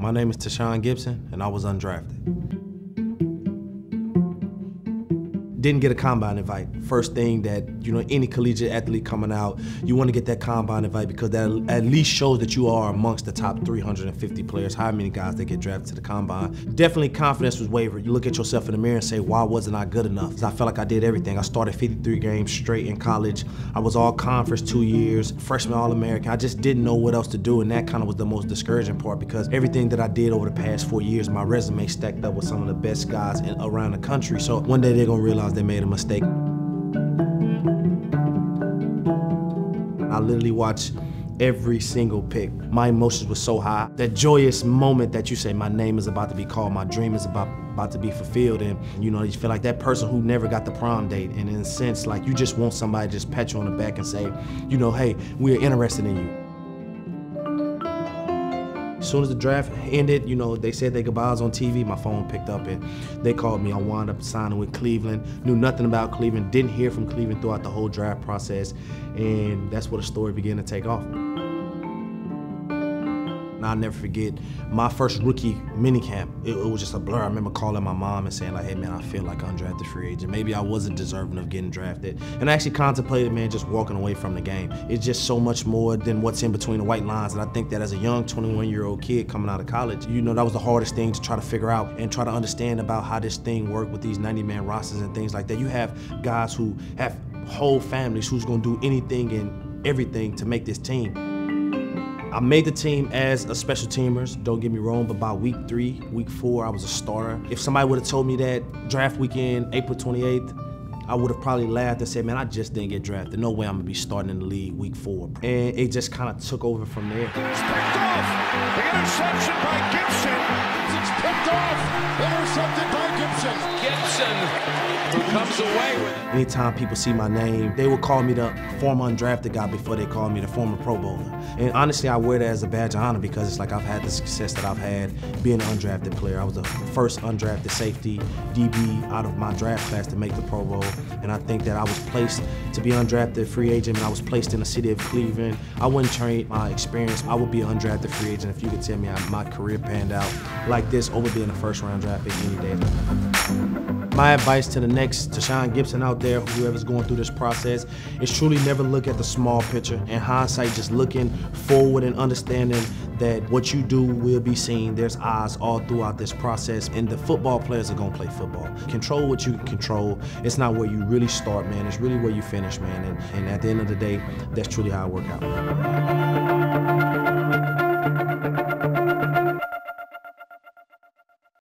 My name is Tashaun Gipson, and I was undrafted. Didn't get a combine invite. First thing that, you know, any collegiate athlete coming out, you want to get that combine invite because that at least shows that you are amongst the top 350 players, how many guys that get drafted to the combine. Definitely confidence was wavered. You look at yourself in the mirror and say, why wasn't I good enough? I felt like I did everything. I started 53 games straight in college. I was all conference two years, freshman All-American. I just didn't know what else to do, and that kind of was the most discouraging part because everything that I did over the past four years, my resume stacked up with some of the best guys in, around the country. So one day they're gonna realize realized they made a mistake. I literally watched every single pick. My emotions were so high. That joyous moment that you say, my name is about to be called, my dream is about, about to be fulfilled. And you know, you feel like that person who never got the prom date. And in a sense, like you just want somebody to just pat you on the back and say, you know, hey, we're interested in you. As soon as the draft ended, you know, they said their goodbyes on TV, my phone picked up and they called me. I wound up signing with Cleveland, knew nothing about Cleveland, didn't hear from Cleveland throughout the whole draft process, and that's where the story began to take off. And I'll never forget my first rookie minicamp. It, it was just a blur. I remember calling my mom and saying like, hey man, I feel like undrafted free agent. Maybe I wasn't deserving of getting drafted. And I actually contemplated, man, just walking away from the game. It's just so much more than what's in between the white lines. And I think that as a young 21 year old kid coming out of college, you know, that was the hardest thing to try to figure out and try to understand about how this thing worked with these 90 man rosters and things like that. You have guys who have whole families who's gonna do anything and everything to make this team. I made the team as a special teamers, don't get me wrong, but by week three, week four, I was a starter. If somebody would have told me that draft weekend, April 28th, I would have probably laughed and said, man, I just didn't get drafted. No way I'm gonna be starting in the league week four. And it just kind of took over from there. Off. Interception by Gipson. Comes away with it. Anytime people see my name, they will call me the former undrafted guy before they call me the former Pro Bowler. And honestly, I wear that as a badge of honor because it's like I've had the success that I've had being an undrafted player. I was the first undrafted safety DB out of my draft class to make the Pro Bowl. And I think that I was placed to be undrafted free agent and I was placed in the city of Cleveland. I wouldn't trade my experience. I would be an undrafted free agent if you could tell me how my career panned out like this over being a first round draft pick any day. My advice to the next Tashaun Gipson out there, whoever's going through this process, is truly never look at the small picture. In hindsight, just looking forward and understanding that what you do will be seen. There's eyes all throughout this process, and the football players are gonna play football. Control what you can control. It's not where you really start, man. It's really where you finish, man. And, and at the end of the day, that's truly how it worked out.